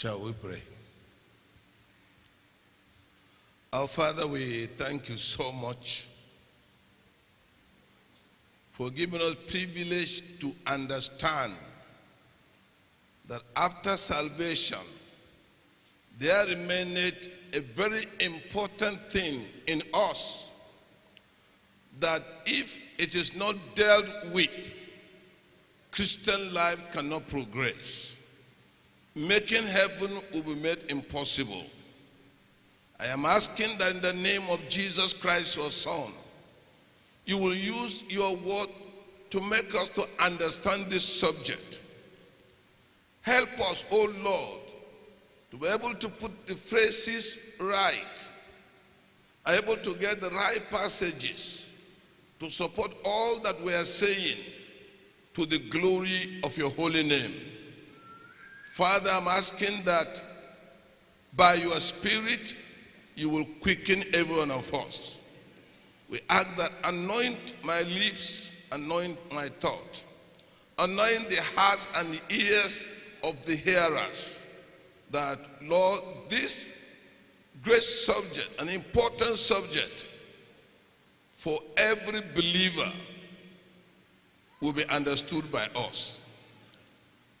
Shall we pray? Our Father, we thank you so much for giving us privilege to understand that after salvation, there remained a very important thing in us that if it is not dealt with, Christian life cannot progress. Making heaven will be made impossible. I am asking that in the name of Jesus Christ, your Son, you will use your word to make us to understand this subject. Help us, O oh Lord, to be able to put the phrases right, able to get the right passages to support all that we are saying to the glory of your holy name. Father, I'm asking that by your spirit, you will quicken every one of us. We ask that anoint my lips, anoint my thought, anoint the hearts and the ears of the hearers. That, Lord, this great subject, an important subject for every believer, will be understood by us.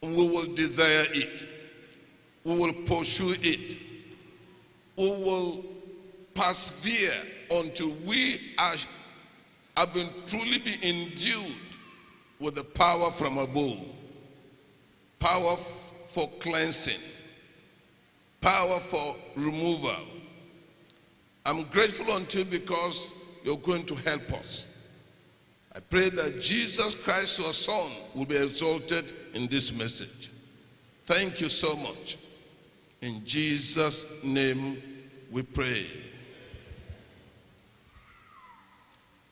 We will desire it. We will pursue it. We will persevere until we are, have been truly be endued with the power from above. Power for cleansing. Power for removal. I'm grateful unto you because you're going to help us. I pray that Jesus Christ, your Son, will be exalted in this message. Thank you so much. In Jesus' name we pray.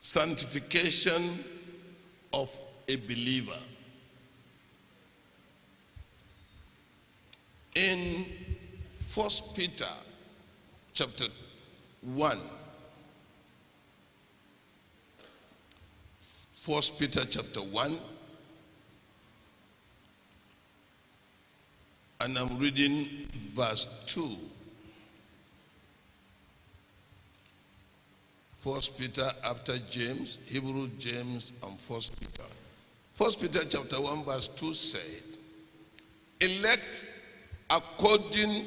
Sanctification of a believer. In 1 Peter chapter 1, 1 Peter chapter 1, and I'm reading verse 2. First Peter after James, Hebrew, James, and First Peter. First Peter chapter 1 verse 2 said, elect according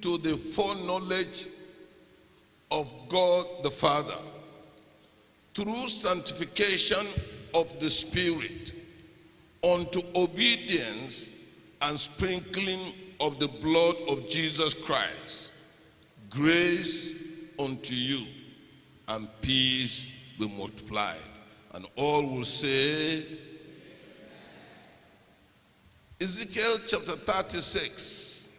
to the foreknowledge of God the Father, through sanctification of the Spirit, unto obedience and sprinkling of the blood of Jesus Christ. Grace unto you and peace be multiplied. And all will say, Ezekiel chapter 36.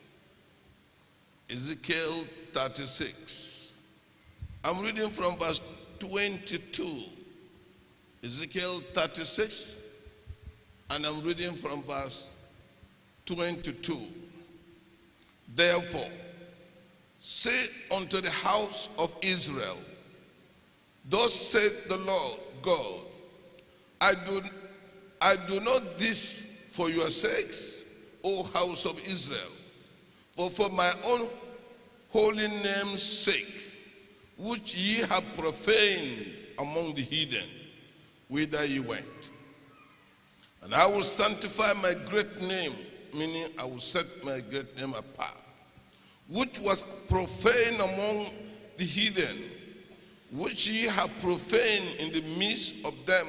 Ezekiel 36. I'm reading from verse 22. Ezekiel 36. And I'm reading from verse 22. Therefore, say unto the house of Israel, Thus saith the Lord God, I do, I do not this for your sakes, O house of Israel, but for my own holy name's sake, which ye have profaned among the heathen, whither ye went. And I will sanctify my great name, meaning I will set my great name apart, which was profaned among the heathen, which ye have profaned in the midst of them,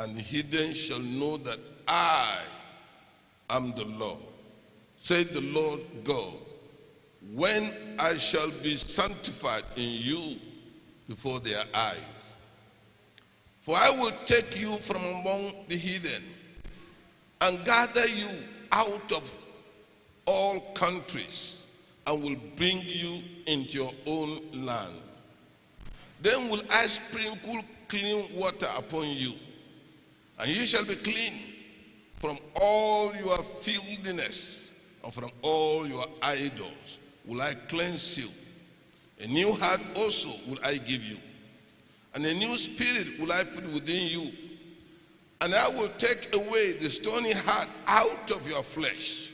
and the heathen shall know that I am the Lord. Said the Lord God, when I shall be sanctified in you before their eyes. For I will take you from among the heathen and gather you out of all countries and will bring you into your own land. Then will I sprinkle clean water upon you, and you shall be clean from all your filthiness and from all your idols will I cleanse you. A new heart also will I give you, and a new spirit will I put within you. And I will take away the stony heart out of your flesh,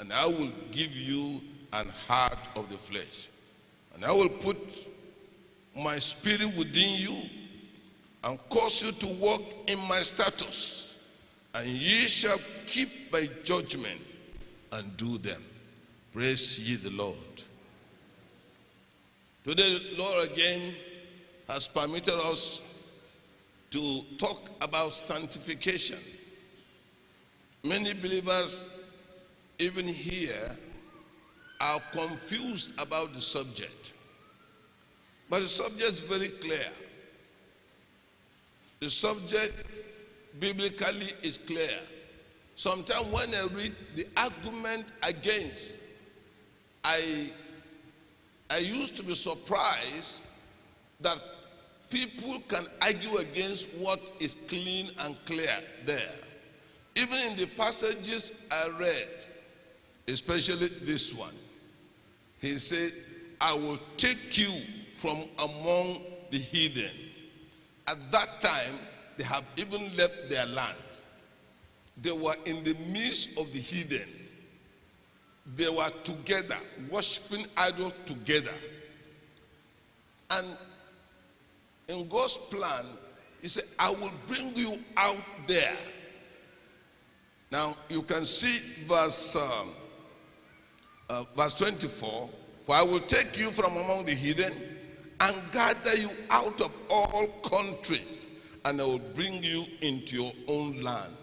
and I will give you an heart of the flesh. And I will put my spirit within you and cause you to walk in my status, and ye shall keep my judgment and do them. Praise ye the Lord. Today, the Lord again has permitted us to talk about sanctification. Many believers, even here, are confused about the subject. But the subject is very clear. The subject biblically is clear. Sometimes when I read the argument against, I, I used to be surprised that people can argue against what is clean and clear there. Even in the passages I read, especially this one, he said, I will take you from among the heathen. At that time, they have even left their land. They were in the midst of the heathen. They were together, worshiping idols together. And in God's plan, He said, I will bring you out there. Now, you can see verse, um, uh, verse 24 For I will take you from among the heathen and gather you out of all countries, and I will bring you into your own land.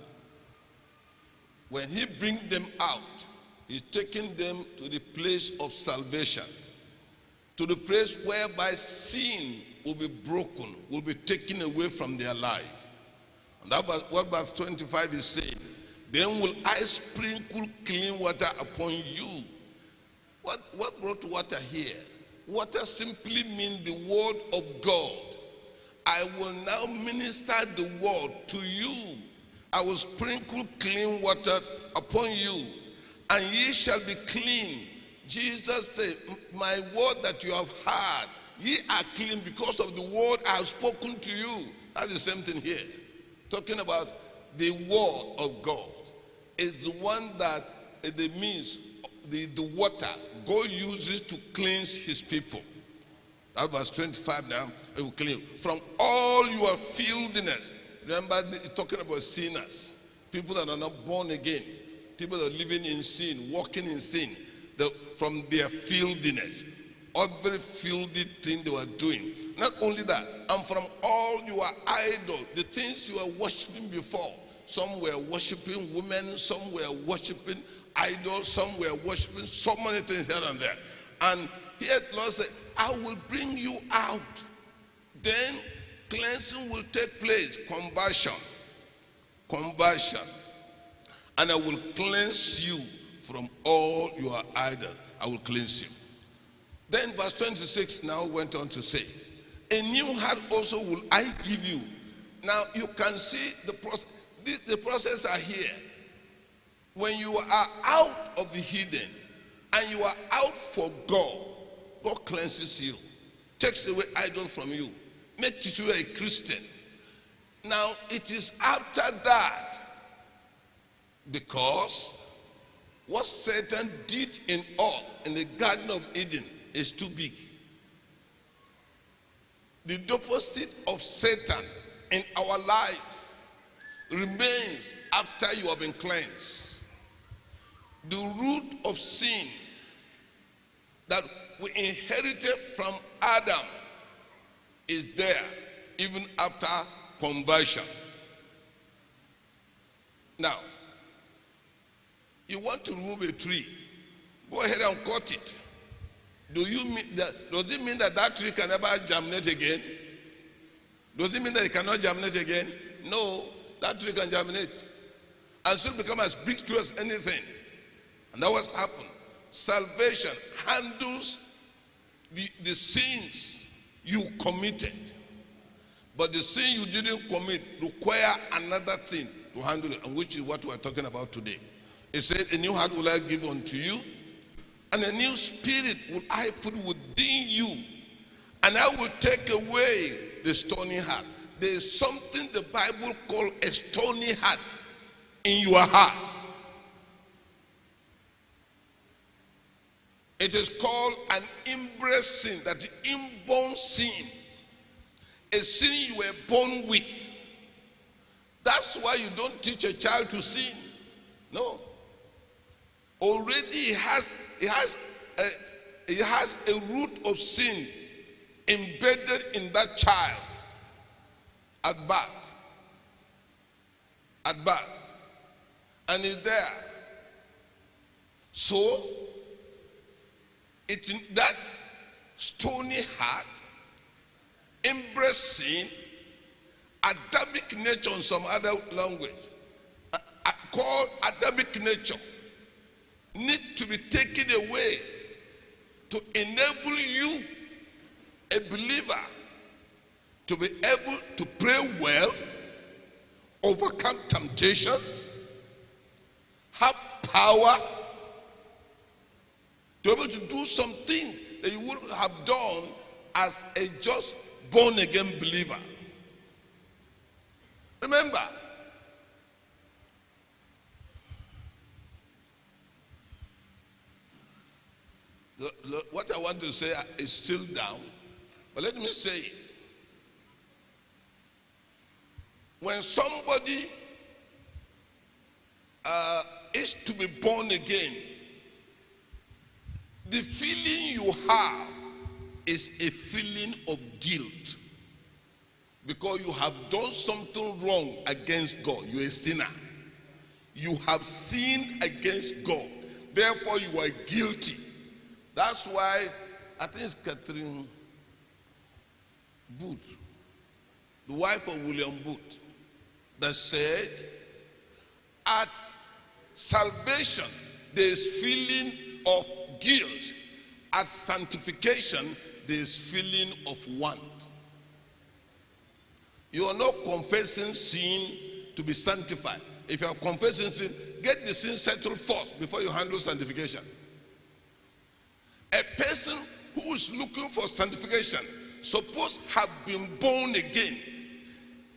When He brings them out, He's taking them to the place of salvation, to the place whereby sin will be broken, will be taken away from their life. And that's what verse 25 is saying. Then will I sprinkle clean water upon you. What, what brought water here? Water simply means the word of God. I will now minister the word to you. I will sprinkle clean water upon you, and ye shall be clean. Jesus said, My word that you have heard, Ye are clean because of the word I have spoken to you. That's the same thing here. Talking about the word of God is the one that the means, the, the water God uses to cleanse his people. That verse 25 now, it will clean. From all your filthiness. Remember, talking about sinners, people that are not born again, people that are living in sin, walking in sin, the, from their filthiness every filthy thing they were doing. Not only that, and from all your idols, the things you were worshiping before. Some were worshiping women, some were worshiping idols, some were worshiping so many things here and there. And here Lord said, I will bring you out. Then cleansing will take place, conversion. Conversion. And I will cleanse you from all your idols. I will cleanse you. Then verse 26 now went on to say, A new heart also will I give you. Now you can see the process. The process are here. When you are out of the hidden and you are out for God, God cleanses you, takes away idols from you, makes you a Christian. Now it is after that because what Satan did in all in the Garden of Eden is too big. The deposit of Satan in our life remains after you have been cleansed. The root of sin that we inherited from Adam is there even after conversion. Now, you want to remove a tree, go ahead and cut it. Do you mean that, does it mean that that tree can never germinate again? Does it mean that it cannot germinate again? No, that tree can germinate and still become as big to as anything. And that was happened. Salvation handles the, the sins you committed. But the sin you didn't commit require another thing to handle it, and which is what we're talking about today. It said, A new heart will I give unto you and a new spirit will I put within you, and I will take away the stony heart. There is something the Bible called a stony heart in your heart. It is called an inbred sin, that inborn sin, a sin you were born with. That's why you don't teach a child to sin. No. Already he has, he has, a, he has a root of sin embedded in that child at birth. At birth. And is there. So, it, that stony heart, embracing Adamic nature in some other language, uh, uh, called Adamic nature, need to be taken away to enable you, a believer, to be able to pray well, overcome temptations, have power to be able to do some things that you wouldn't have done as a just born again believer. Remember, what I want to say is still down, but let me say it. When somebody uh, is to be born again, the feeling you have is a feeling of guilt because you have done something wrong against God. You're a sinner. You have sinned against God. Therefore, you are guilty. That's why I think it's Catherine Booth, the wife of William Booth, that said, at salvation, there is feeling of guilt. At sanctification, there is feeling of want. You are not confessing sin to be sanctified. If you are confessing sin, get the sin settled first before you handle sanctification. A person who is looking for sanctification, suppose have been born again.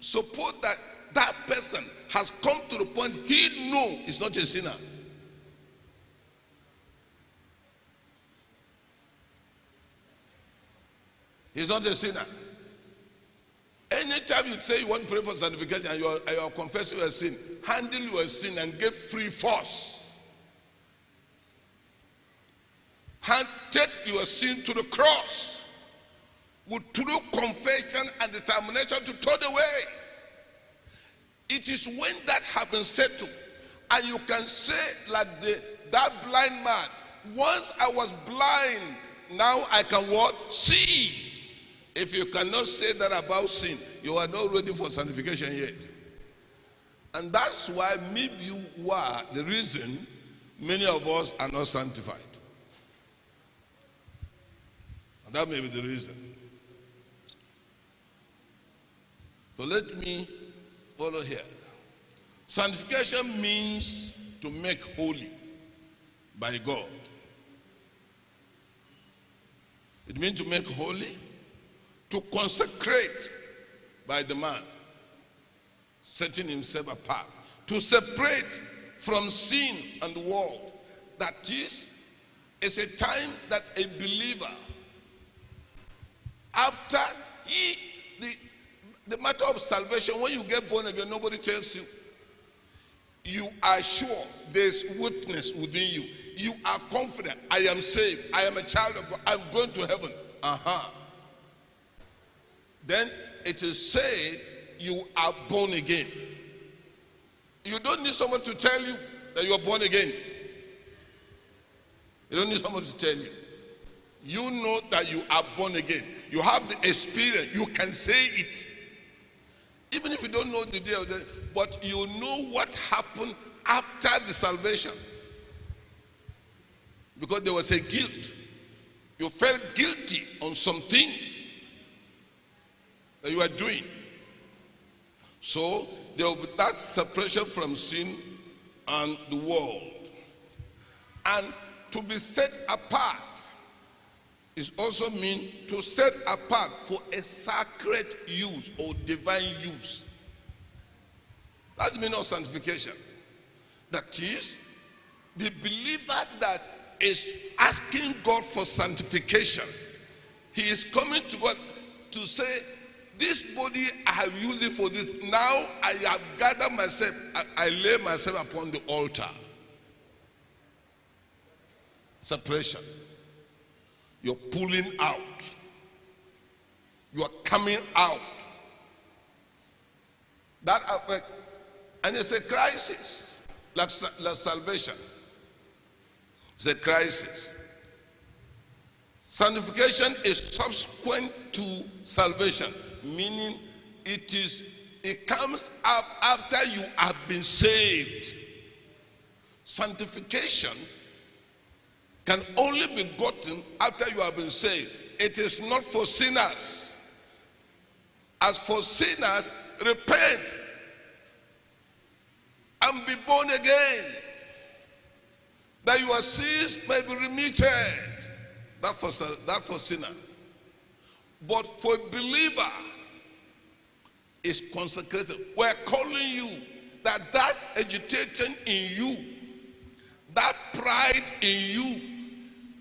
Suppose that that person has come to the point he know is not a sinner. He's not a sinner. Anytime you say you want to pray for sanctification and you are, you are confessing your sin, handle your sin and get free force. Hand, take your sin to the cross with true confession and determination to turn away. It is when that has been settled, and you can say, like the that blind man, once I was blind, now I can what? See. If you cannot say that about sin, you are not ready for sanctification yet. And that's why maybe you were the reason many of us are not sanctified. And that may be the reason. So let me follow here. Sanctification means to make holy by God. It means to make holy to consecrate by the man, setting himself apart, to separate from sin and the world. That is, it's a time that a believer, after he, the, the matter of salvation, when you get born again, nobody tells you. You are sure there's witness within you. You are confident. I am saved. I am a child of God. I'm going to heaven. Uh huh then it is said you are born again. You don't need someone to tell you that you are born again. You don't need someone to tell you. You know that you are born again. You have the experience. You can say it. Even if you don't know the day of the but you know what happened after the salvation. Because there was a guilt. You felt guilty on some things that you are doing. So there will be that separation from sin and the world. And to be set apart is also mean to set apart for a sacred use or divine use. That's the meaning of sanctification. That is, the believer that is asking God for sanctification. He is coming to God to say, This body I have used it for this. Now I have gathered myself, I, I lay myself upon the altar. Separation. You're pulling out. You are coming out. That affect, and it's a crisis, like, like salvation. It's a crisis. Sanctification is subsequent to salvation, meaning it is it comes up after you have been saved. Sanctification can only be gotten after you have been saved. It is not for sinners. As for sinners, repent and be born again, that your sins may be remitted. That for, that for sinner. But for believer, is consecrated. We're calling you that that agitation in you, that pride in you,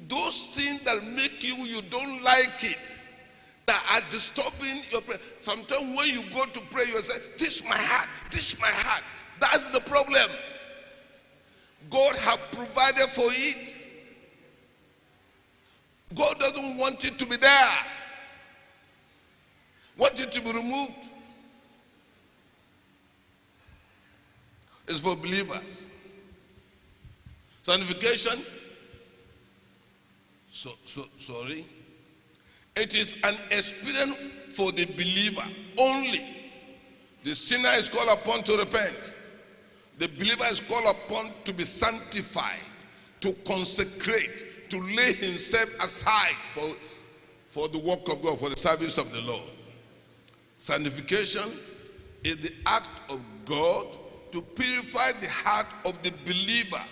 those things that make you, you don't like it, that are disturbing your prayer. Sometimes when you go to pray, you say, This is my heart, this is my heart. That's the problem. God have provided for it. God doesn't want it to be there. Want it to be removed. It's for believers. Sanctification. So, so sorry. It is an experience for the believer only. The sinner is called upon to repent. The believer is called upon to be sanctified, to consecrate, to lay himself aside for, for the work of God, for the service of the Lord. Sanctification is the act of God to purify the heart of the believer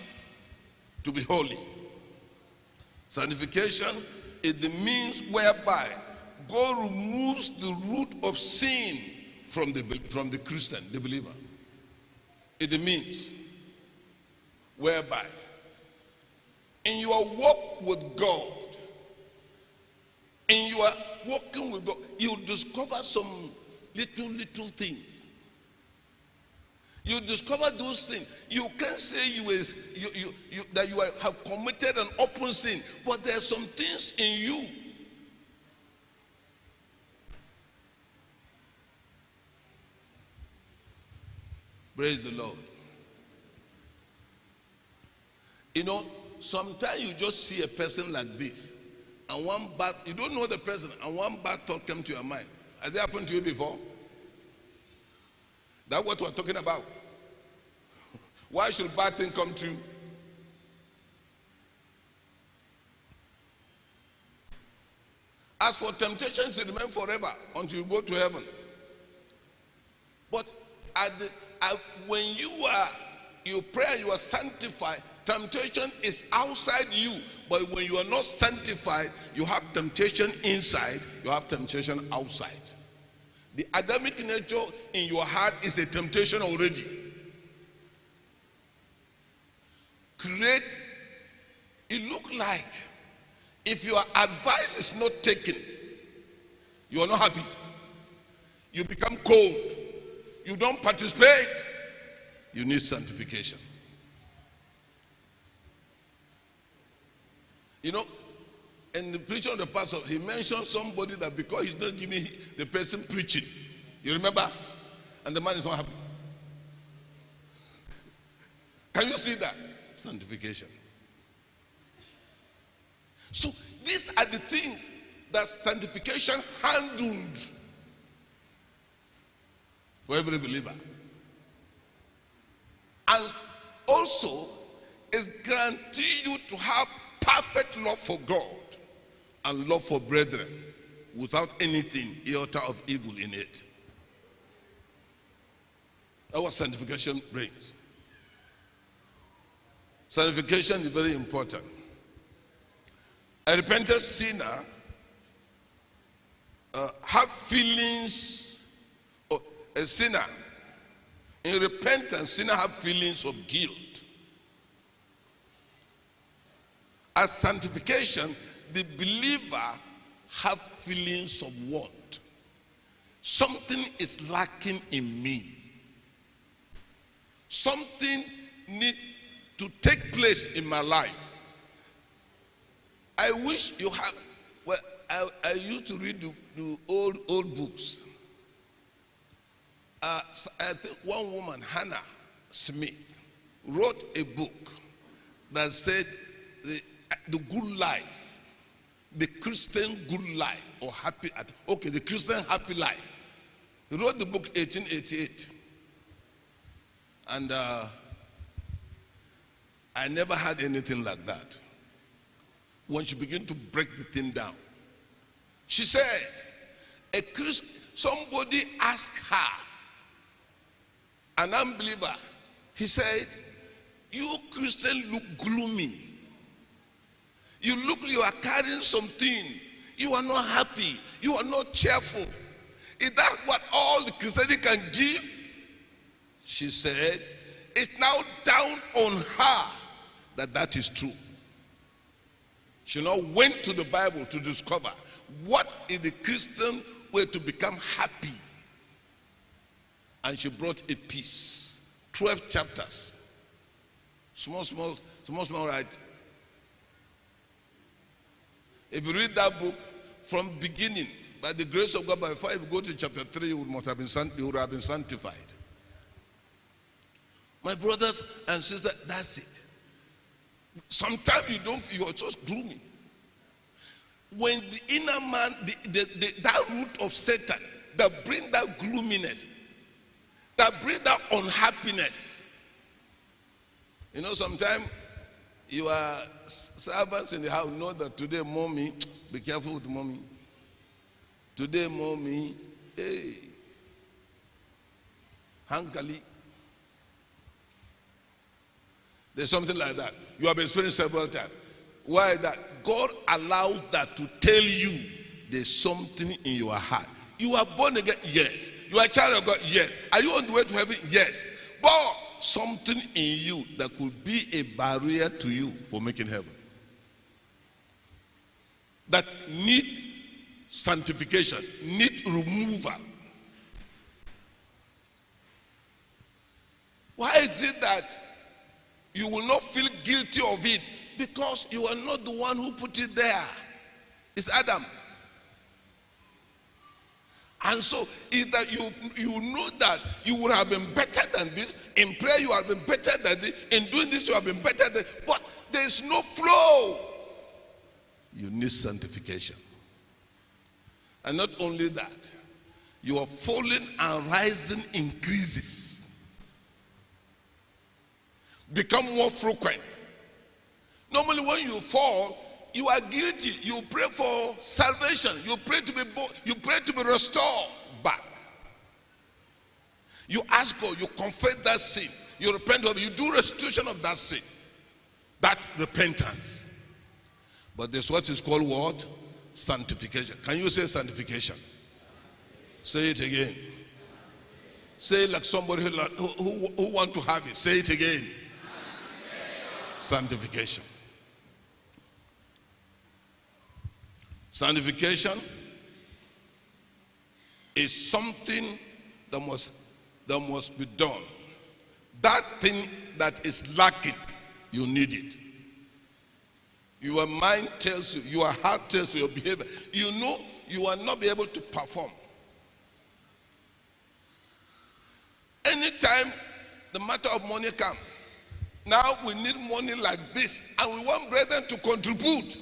to be holy. Sanctification is the means whereby God removes the root of sin from the, from the Christian, the believer. It means whereby in your walk with God, in your walking with God, you discover some little, little things. You discover those things. You can't say you, is, you, you, you, that you have committed an open sin, but there are some things in you. Praise the Lord. You know, sometimes you just see a person like this, and one bad, you don't know the person, and one bad thought comes to your mind. Has it happened to you before? That's what we're talking about. Why should bad things come to you? As for temptations, it remain forever until you go to heaven. But the, at, when you are you pray, you are sanctified. Temptation is outside you, but when you are not sanctified, you have temptation inside. You have temptation outside. The Adamic nature in your heart is a temptation already. Create, it look like if your advice is not taken, you are not happy. You become cold. You don't participate. You need sanctification. You know, in the preaching of the pastor, he mentioned somebody that because he's not giving the person preaching, you remember? And the man is not happy. Can you see that? Sanctification. So these are the things that sanctification handled for every believer. And also is guaranteeing you to have perfect love for God and love for brethren without anything iota of evil in it. That's what sanctification brings. Sanctification is very important. A repentant sinner uh, have feelings. Of, a sinner in repentance, sinner have feelings of guilt. As sanctification, the believer have feelings of want. Something is lacking in me. Something need to take place in my life. I wish you have. Well, I, I used to read the, the old old books. Uh, I think one woman, Hannah Smith, wrote a book that said the, the good life, the Christian good life, or happy, at okay, the Christian happy life. He wrote the book 1888. And uh, I never had anything like that. When she began to break the thing down, she said, a Christ, somebody asked her, an unbeliever, he said, You Christian look gloomy. You look, you are carrying something. You are not happy. You are not cheerful. Is that what all the Christianity can give? She said, It's now down on her that that is true. She now went to the Bible to discover what is the Christian way to become happy. And she brought a piece, 12 chapters. Small, small, small, small, right? If you read that book from beginning, by the grace of God, by before you go to chapter 3, you must have been, you would have been sanctified. My brothers and sisters, that's it. Sometimes you don't, you are just gloomy. When the inner man, the, the, the, that root of Satan that bring that gloominess, that bring that unhappiness. You know, sometimes you are servants in the house know that today, mommy, be careful with mommy. Today, mommy, hey, hankali. There's something like that. You have experienced several times. Why that? God allows that to tell you there's something in your heart. You are born again, yes. You are a child of God, yes. Are you on the way to heaven? Yes. But something in you that could be a barrier to you for making heaven. That need sanctification, need removal. Why is it that you will not feel guilty of it because you are not the one who put it there. It's Adam. And so is that you you know that you would have been better than this. In prayer, you have been better than this. In doing this, you have been better than but there's no flow. You need sanctification. And not only that, your falling and rising increases. Become more frequent. Normally, when you fall, you are guilty. You pray for salvation. You pray to be you pray to be restored back. You ask God, you confess that sin, you repent of it, you do restitution of that sin. That repentance. But there's what is called what? Sanctification. Can you say sanctification? Say it again. Say it like somebody who, who, who want to have it. Say it again. Sanctification. Sanctification is something that must, that must be done. That thing that is lacking, you need it. Your mind tells you, your heart tells you, your behavior. You know you will not be able to perform. Anytime the matter of money comes, now we need money like this, and we want brethren to contribute.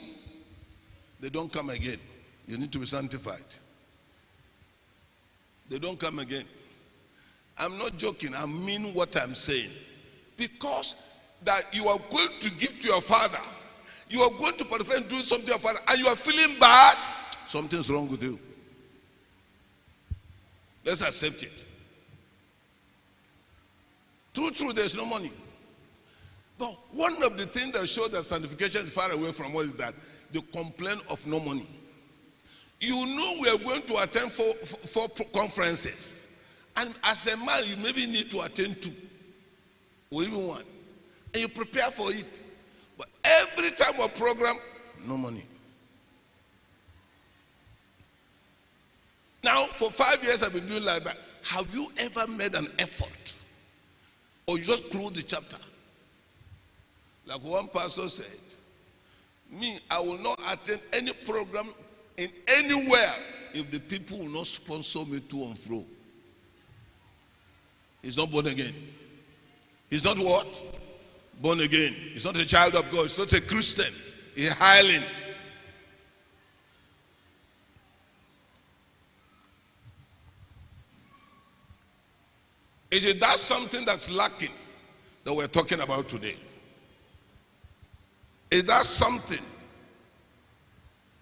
They don't come again. You need to be sanctified. They don't come again. I'm not joking. I mean what I'm saying. Because that you are going to give to your father, you are going to in doing something to your father, and you are feeling bad, something's wrong with you. Let's accept it. True, true, there's no money. But one of the things that shows that sanctification is far away from us is that the complaint of no money. You know we are going to attend four, four conferences. And as a man, you maybe need to attend two or even one. And you prepare for it. But every time a program, no money. Now, for five years, I've been doing like that. Have you ever made an effort? Or you just close the chapter? Like one pastor said, me, I will not attend any program in anywhere if the people will not sponsor me to and fro. He's not born again. He's not what? Born again. He's not a child of God. He's not a Christian. He's a hireling. Is it that something that's lacking that we're talking about today? Is that something?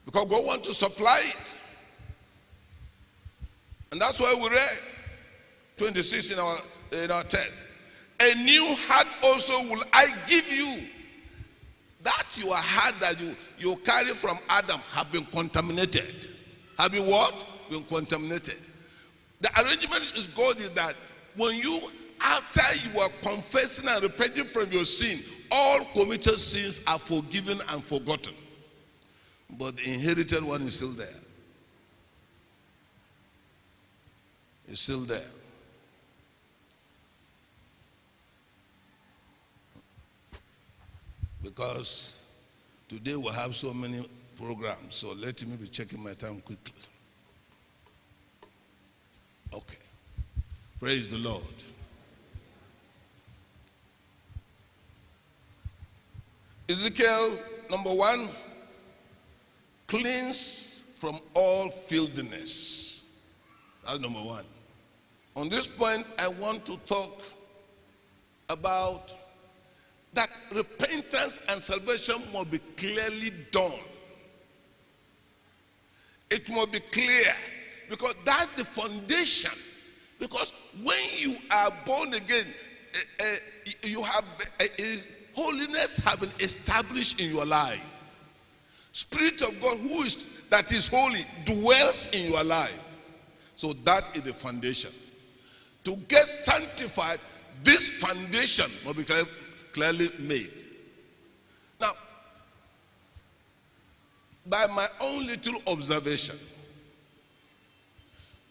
Because God wants to supply it. And that's why we read 26 in our, in our text. A new heart also will I give you. That your heart that you, you carry from Adam have been contaminated. Have been what? Been contaminated. The arrangement is God is that when you, after you are confessing and repenting from your sin, all committed sins are forgiven and forgotten. But the inherited one is still there. It's still there. Because today we have so many programs, so let me be checking my time quickly. Okay. Praise the Lord. Ezekiel number one, cleanse from all filthiness. That's number one. On this point, I want to talk about that repentance and salvation must be clearly done. It must be clear because that's the foundation. Because when you are born again, uh, uh, you have uh, holiness have been established in your life. Spirit of God, who is that is holy, dwells in your life. So that is the foundation. To get sanctified, this foundation must be clearly made. Now, by my own little observation,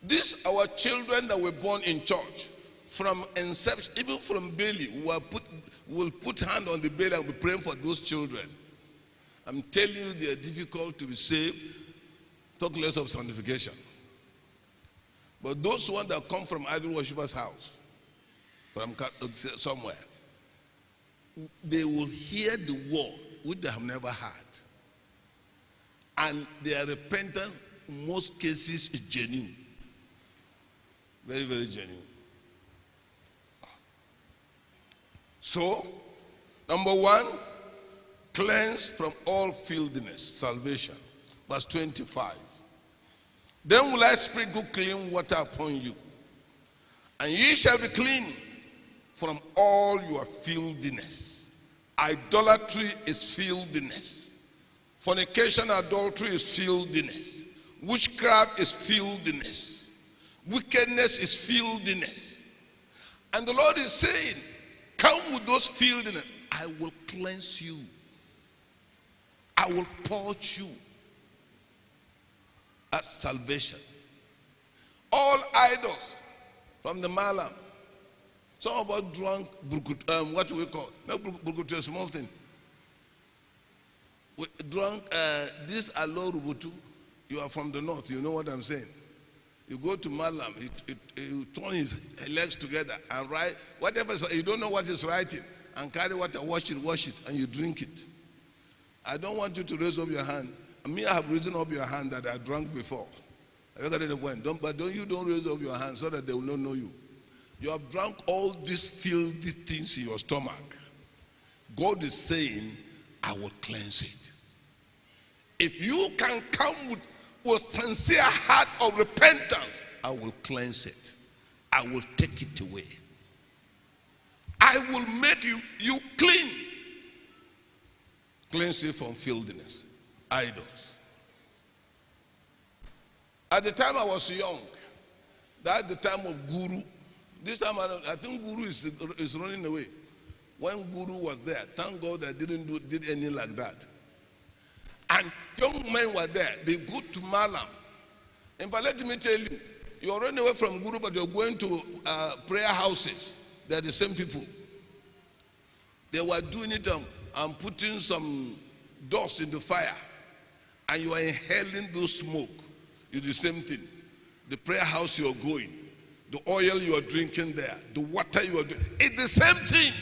these our children that were born in church, from inception, even from Bailey, were put, will put hand on the belly and be praying for those children. I'm telling you, they are difficult to be saved. Talk less of sanctification. But those ones that come from idol worshippers' house, from somewhere, they will hear the word which they have never heard. And their repentance, in most cases, is genuine. Very, very genuine. So, number one, cleanse from all filthiness, salvation. Verse 25. Then will I sprinkle clean water upon you, and ye shall be clean from all your filthiness. Idolatry is filthiness. Fornication, adultery is filthiness. Witchcraft is filthiness. Wickedness is filthiness. And the Lord is saying, Come with those filthiness. I will cleanse you. I will purge you. At salvation. All idols from the Malam. Some of us drunk, um, what do we call? Not burkutu, a small thing. We drunk, uh, this Alo Rubutu. You are from the north, you know what I'm saying. You go to Malam, he, he, he turn his legs together and write whatever, you don't know what he's writing, and carry water, wash it, wash it, and you drink it. I don't want you to raise up your hand. Me, I have risen up your hand that I drank before. Have you got it point? Don't, but don't you don't raise up your hand so that they will not know you. You have drunk all these filthy things in your stomach. God is saying, I will cleanse it. If you can come with with sincere heart of repentance, I will cleanse it. I will take it away. I will make you, you clean. Cleanse you from filthiness, idols. At the time I was young, that's the time of guru. This time I, I think guru is, is running away. when Guru was there. Thank God I didn't do did any like that. And young men were there. They go to Malam. In fact, let me tell you, you're running away from Guru, but you're going to uh, prayer houses. They're the same people. They were doing it um, and putting some dust in the fire, and you are inhaling those smoke. It's the same thing. The prayer house you're going, the oil you are drinking there, the water you are drinking, it's the same thing.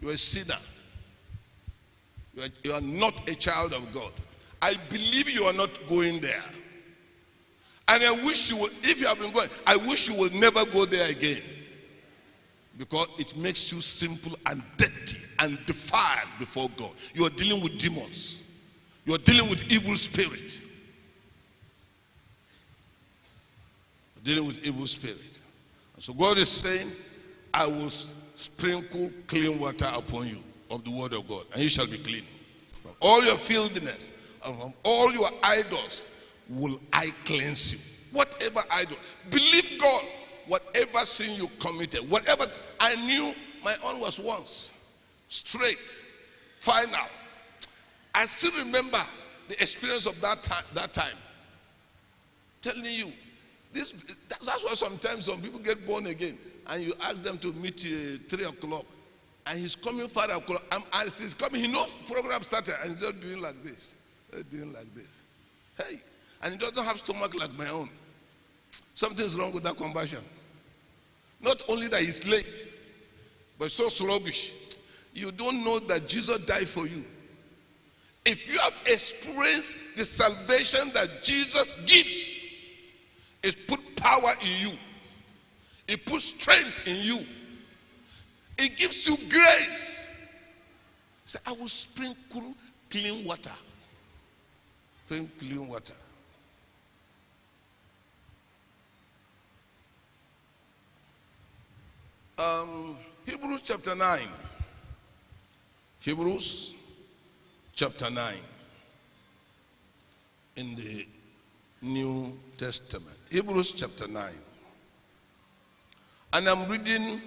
You're a sinner. You are, not a child of God. I believe you are not going there. And I wish you would, if you have been going, I wish you will never go there again. Because it makes you simple and dirty and defiled before God. You are dealing with demons. You are dealing with evil spirit. Dealing with evil spirit. So God is saying, I will sprinkle clean water upon you of the word of God, and you shall be clean. From all your filthiness and from all your idols will I cleanse you. Whatever idol. Believe God. Whatever sin you committed, whatever I knew my own was once. Straight. Final. I still remember the experience of that time that time. Telling you. This that's why sometimes some people get born again and you ask them to meet uh, three o'clock and he's coming five as he's coming he knows program started and he's just doing like this doing like this. Hey and he doesn't have stomach like my own. Something's wrong with that conversion. Not only that he's late but so sluggish. You don't know that jesus died for you. If you have experienced the salvation that jesus gives it's put power in you. It puts strength in you. It gives you grace. Say, I will sprinkle clean water. Sprinkle clean water. Um, Hebrews chapter 9. Hebrews chapter 9 in the New Testament. Hebrews chapter 9. And I'm reading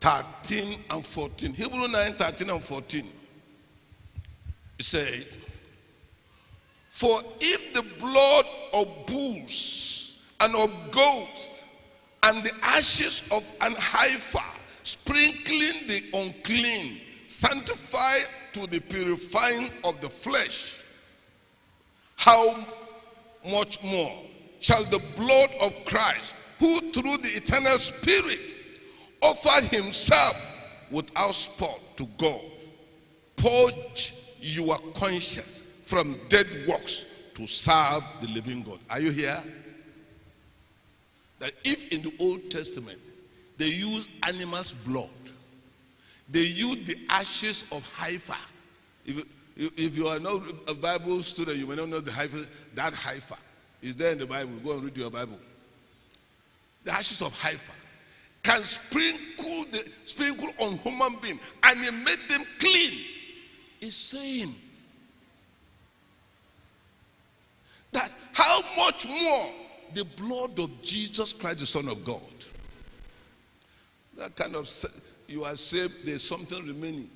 13 and 14. Hebrew 9, 13 and 14. It said, For if the blood of bulls and of goats and the ashes of an heifer, sprinkling the unclean, sanctify to the purifying of the flesh, how much more shall the blood of Christ, who through the eternal Spirit offered himself without spot to God, purge your conscience from dead works to serve the living God. Are you here? That if in the Old Testament they use animals' blood, they use the ashes of heifer. If, if you are not a Bible student, you may not know the heifer. That heifer is there in the Bible. Go and read your Bible the ashes of heifer, can sprinkle the sprinkle on human being and it made them clean. He's saying that how much more the blood of Jesus Christ, the Son of God. That kind of you are saved, there's something remaining.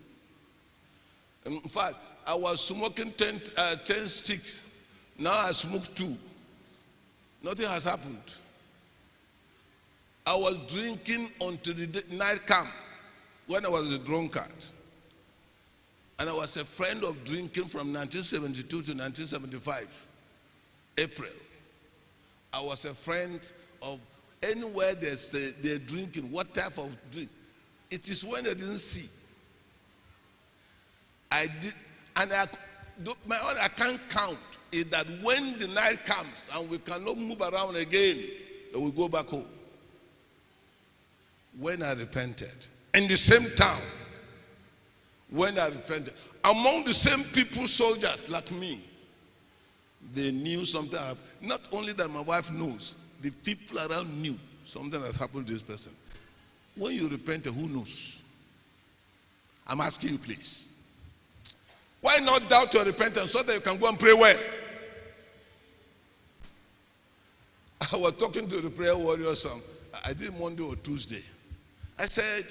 In fact, I was smoking 10, uh, 10 sticks. Now I smoke two. Nothing has happened. I was drinking until the night camp when I was a drunkard. And I was a friend of drinking from 1972 to 1975, April. I was a friend of anywhere they're drinking, what type of drink. It is when I didn't see. I did, and I, my own I can't count is that when the night comes and we cannot move around again, we go back home when I repented. In the same town, when I repented, among the same people, soldiers like me, they knew something. Not only that my wife knows, the people around knew something has happened to this person. When you repent, who knows? I'm asking you, please. Why not doubt your repentance so that you can go and pray well? I was talking to the prayer warrior some. I did Monday or Tuesday. I said,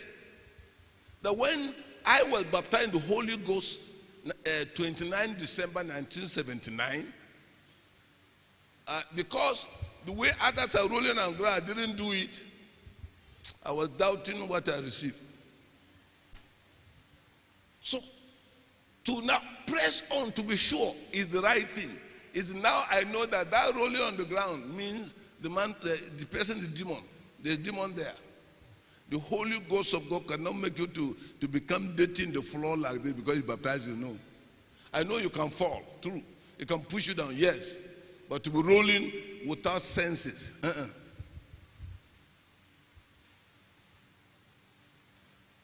that when I was baptized in the Holy Ghost, uh, 29 December 1979, uh, because the way others are rolling on the ground, I didn't do it. I was doubting what I received. So, to now press on to be sure is the right thing. Is now I know that that rolling on the ground means the man, the, the person is demon. There's demon there. The Holy Ghost of God cannot make you to, to become dirty in the floor like this because you baptized you know. I know you can fall, true. It can push you down, yes. But to be rolling without senses, uh-uh.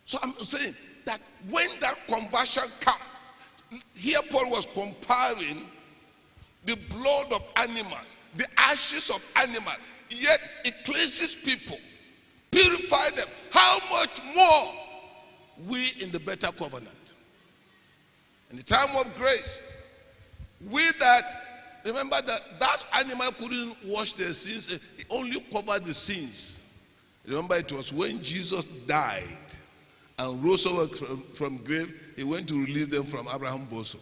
So I'm saying that when that conversion comes, here Paul was comparing the blood of animals, the ashes of animals, yet it cleanses people, purify them. How much more we in the better covenant? In the time of grace, we that remember that that animal couldn't wash their sins, eh, it only covered the sins. Remember, it was when Jesus died and rose over from, from grave, he went to release them from Abraham's bosom.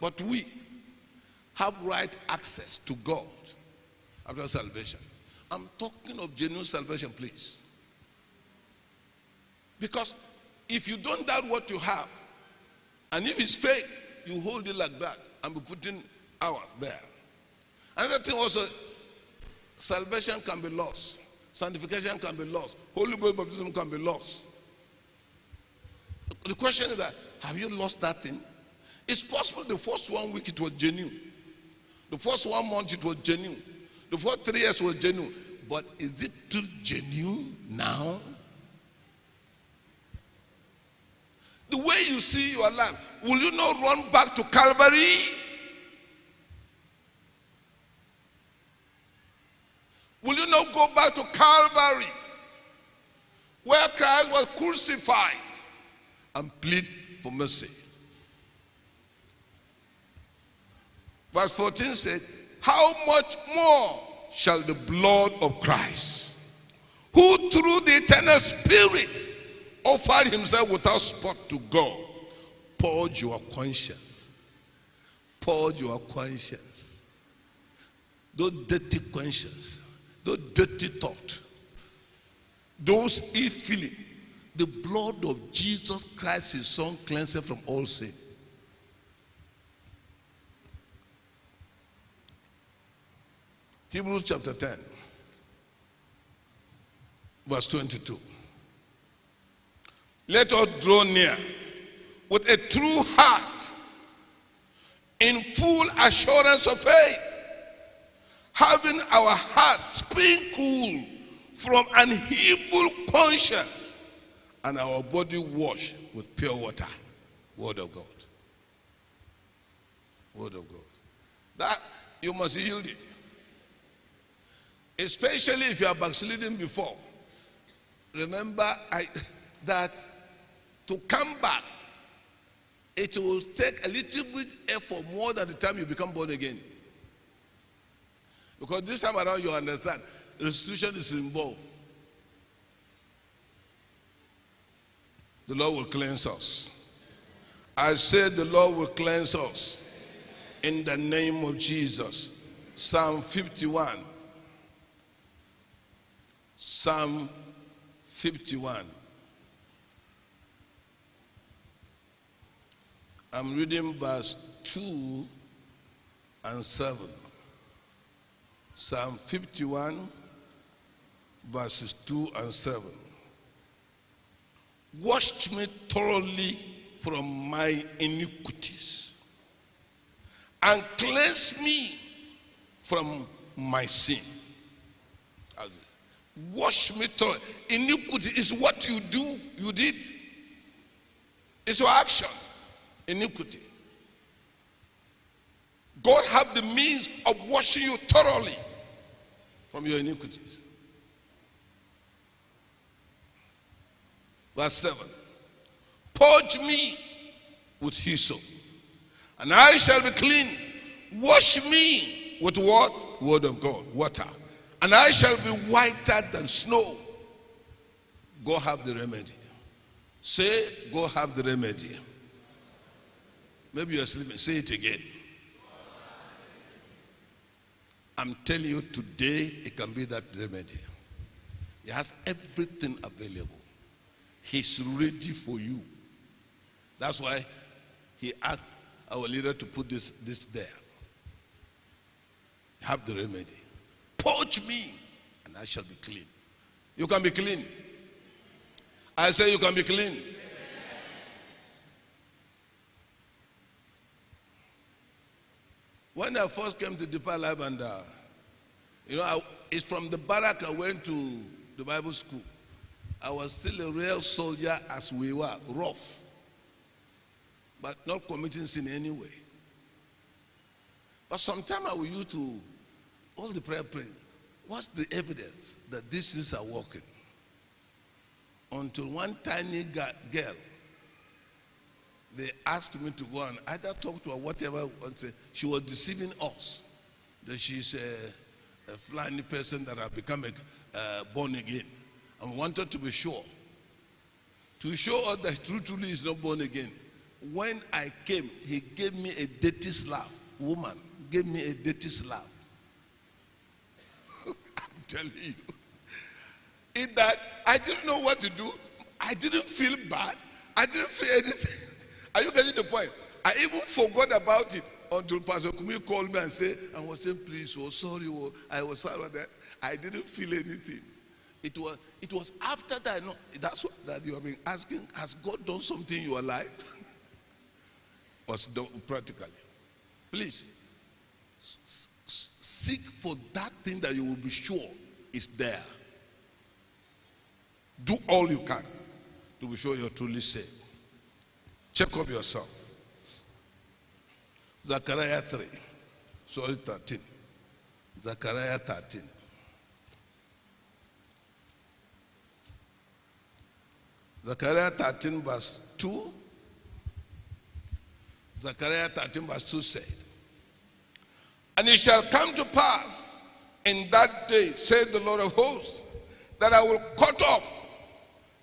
But we have right access to God after salvation. I'm talking of genuine salvation, please. Because if you don't doubt what you have, and if it's fake, you hold it like that and be putting hours there. Another thing also, salvation can be lost. Sanctification can be lost. Holy Ghost baptism can be lost. The question is that, have you lost that thing? It's possible the first one week it was genuine. The first one month it was genuine. The first three years was genuine. But is it too genuine now? The way you see your life, will you not run back to Calvary? Will you not go back to Calvary where Christ was crucified and plead for mercy? Verse 14 said, How much more shall the blood of Christ, who through the eternal Spirit offered himself without spot to God, purge your conscience? Purge your conscience. Those dirty conscience those dirty thought, those ill feeling, the blood of Jesus Christ, his son, cleanses from all sin. Hebrews chapter 10, verse 22. Let us draw near with a true heart in full assurance of faith having our hearts sprinkled from an evil conscience and our body washed with pure water. Word of God. Word of God. That you must yield it. Especially if you are backsliding before. Remember I, that to come back, it will take a little bit effort more than the time you become born again. Because this time around you understand restitution is involved. The Lord will cleanse us. I said the Lord will cleanse us in the name of Jesus. Psalm 51. Psalm 51. I'm reading verse 2 and 7. Psalm 51, verses 2 and 7. Wash me thoroughly from my iniquities and cleanse me from my sin. Wash me thoroughly. Iniquity is what you do, you did. It's your action. Iniquity. God have the means of washing you thoroughly from your iniquities. Verse 7 Purge me with hyssop, and I shall be clean. Wash me with what? Word of God, water. And I shall be whiter than snow. Go have the remedy. Say, go have the remedy. Maybe you're sleeping. Say it again. I'm telling you today, it can be that remedy. He has everything available. He's ready for you. That's why he asked our leader to put this, this there. Have the remedy. Purge me, and I shall be clean. You can be clean. I say you can be clean. When I first came to Deeper Life, and uh, you know, I, it's from the barrack I went to the Bible school. I was still a real soldier as we were, rough, but not committing sin anyway. But sometimes I will use to all the prayer praying. What's the evidence that these things are working? Until one tiny girl, they asked me to go and either talk to her, whatever, and say she was deceiving us. That she's a, a flying person that have become a, uh, born again. And wanted to be sure. To show us that truly is not born again. When I came, he gave me a dirty slap. Woman gave me a dirty slap telling you. In that I didn't know what to do. I didn't feel bad. I didn't feel anything. Are you getting the point? I even forgot about it until Pastor Kumi called me and said, I was saying, please, oh, sorry, oh, I was sorry that I didn't feel anything. It was, it was after that, know, that's what that you have been asking, has God done something in your life? was done practically. Please, Seek for that thing that you will be sure is there. Do all you can to be sure you're truly saved. Check up yourself. Zechariah 3, sorry 13. Zechariah 13. Zechariah 13, verse 2. Zechariah 13, verse 2 said, and it shall come to pass in that day, said the Lord of hosts, that I will cut off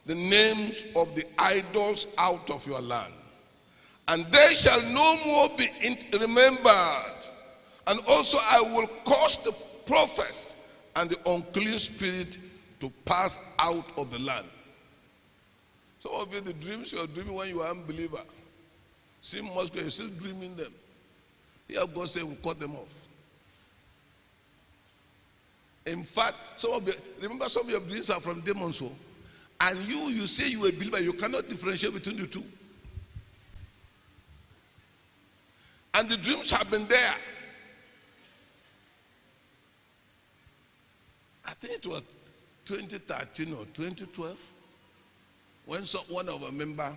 the names of the idols out of your land. And they shall no more be remembered. And also I will cause the prophets and the unclean spirit to pass out of the land. Some of you, the dreams you are dreaming when you are unbeliever, see Moscow, you're still dreaming them. Here God said, we'll cut them off. In fact, some of you, remember some of your dreams are from demons. So, oh. and you, you say you are a believer, you cannot differentiate between the two. And the dreams have been there. I think it was 2013 or 2012 when some, one of our member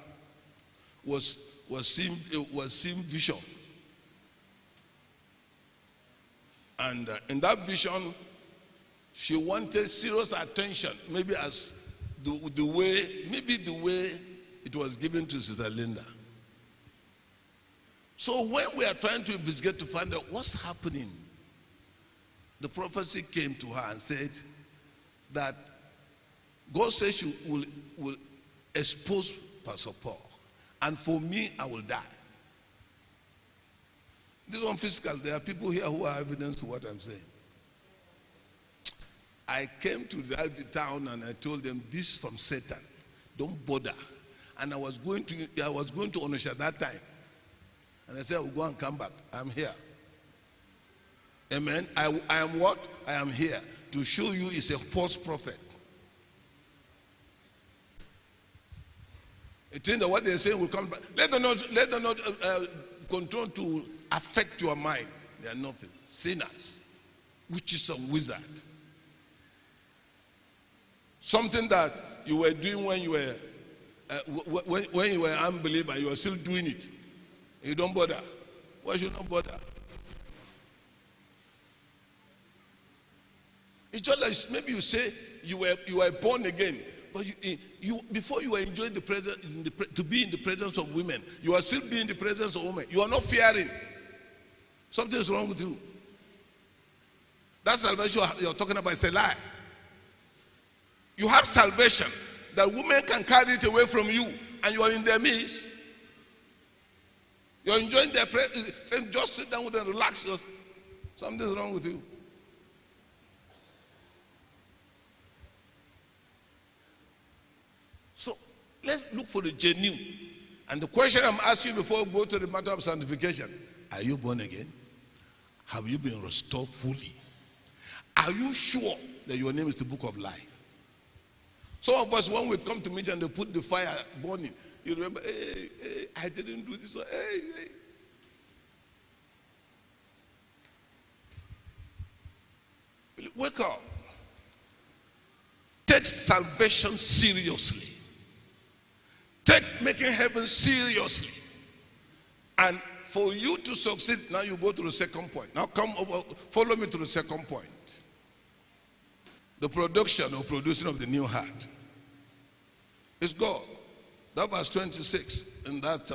was was seeing was seeing vision, and uh, in that vision she wanted serious attention, maybe as the, the way, maybe the way it was given to Sister Linda. So when we are trying to investigate to find out what's happening, the prophecy came to her and said that God says she will, will expose Pastor Paul. And for me, I will die. This one physical. There are people here who are evidence to what I'm saying. I came to that town and I told them this from Satan. Don't bother. And I was going to I was going to Onitsha that time. And I said, I will go and come back. I'm here. Amen. I, I am what? I am here to show you is a false prophet. It means that what they're saying will come back. Let them not, let them not uh, uh, control to affect your mind. They are nothing. Sinners, which is a wizard. Something that you were doing when you were uh, when, when you were an unbeliever, you are still doing it. You don't bother. Why should you not bother? It's just like maybe you say you were you were born again, but you, eh, you before you were enjoying the presence the, to be in the presence of women, you are still being in the presence of women. You are not fearing. Something is wrong with you. That salvation you're talking about is a lie. You have salvation that women can carry it away from you and you are in their midst. You're enjoying their presence. Just sit down with them, relax yourself. Something's wrong with you. So let's look for the genuine. And the question I'm asking before we go to the matter of sanctification are you born again? Have you been restored fully? Are you sure that your name is the book of life? Some of us, when we come to meet and they put the fire burning, you remember, hey, hey, I didn't do this. Hey, hey. Wake up. Take salvation seriously. Take making heaven seriously. And for you to succeed, now you go to the second point. Now come over, follow me to the second point. The production or producing of the new heart. It's God. That verse 26 in that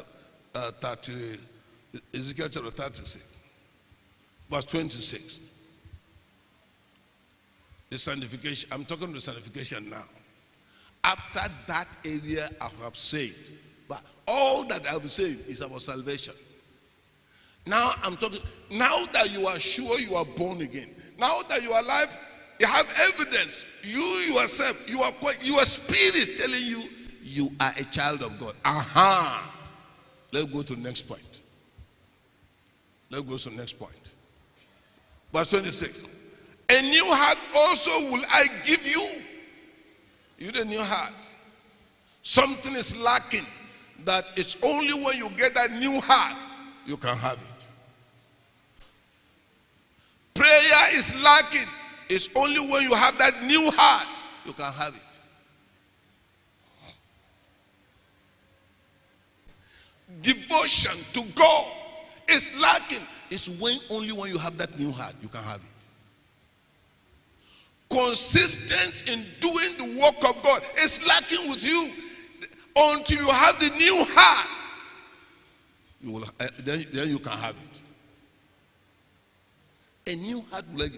uh, 30, Ezekiel chapter 36. Verse 26. The sanctification, I'm talking the sanctification now. After that area I have said, but all that I have said is about salvation. Now I'm talking, now that you are sure you are born again, now that you are alive, you have evidence. You yourself, you are quite, your spirit telling you you are a child of God. Aha. Uh-huh. Let's go to the next point. Let's go to the next point. Verse 26. A new heart also will I give you. You a new heart. Something is lacking that it's only when you get that new heart you can have it. Prayer is lacking. It's only when you have that new heart you can have it. Devotion to God is lacking. It's when only when you have that new heart you can have it consistent in doing the work of God is lacking with you until you have the new heart. You will, uh, then, then you can have it. A new heart will I,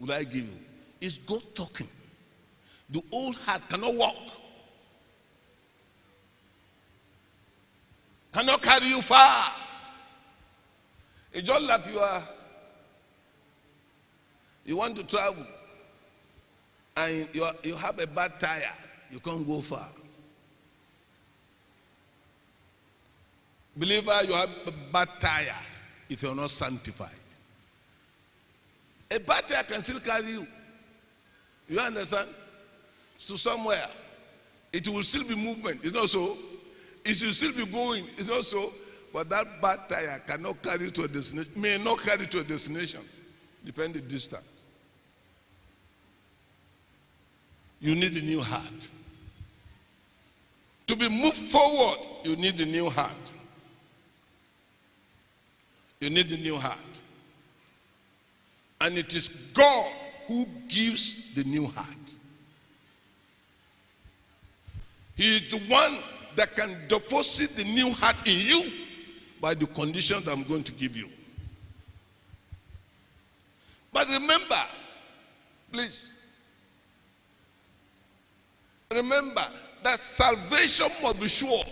will I give you? Is God talking? The old heart cannot walk. Cannot carry you far. It's just like you are. You want to travel and you, are, you have a bad tire, you can't go far. Believer, you have a bad tire if you're not sanctified. A bad tire can still carry you. You understand? To somewhere. It will still be movement. It's not so. It should still be going. It's not so. But that bad tire cannot carry to a destination, may not carry to a destination, depending distance. you need a new heart. To be moved forward, you need a new heart. You need a new heart. And it is God who gives the new heart. He is the one that can deposit the new heart in you by the conditions I'm going to give you. But remember, please, Remember that salvation must be sure.